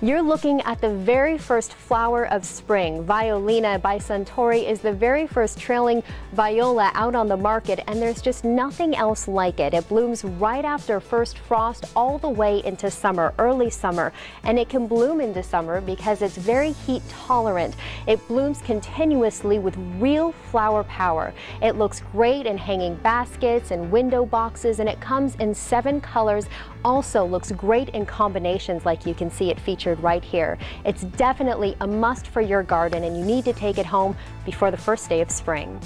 You're looking at the very first flower of spring. Violina by Suntory is the very first trailing viola out on the market, and there's just nothing else like it. It blooms right after first frost all the way into summer, early summer, and it can bloom into summer because it's very heat tolerant. It blooms continuously with real flower power. It looks great in hanging baskets and window boxes, and it comes in seven colors. Also looks great in combinations like you can see it featured featured right here. It's definitely a must for your garden and you need to take it home before the first day of spring.